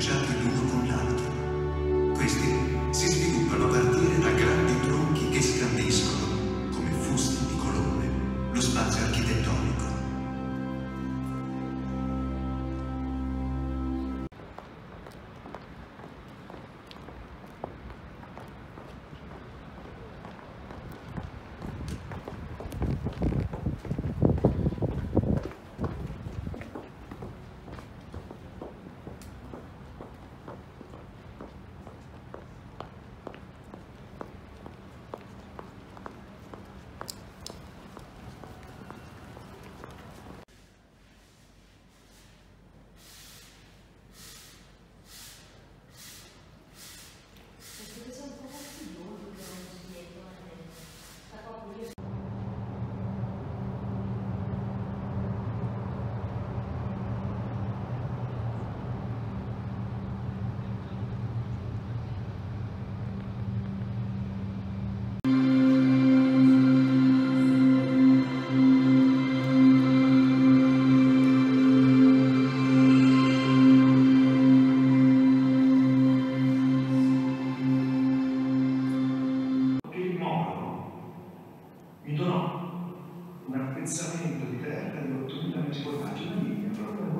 chapter pensamento di perdere 8.000 metri quadrati, una linea proprio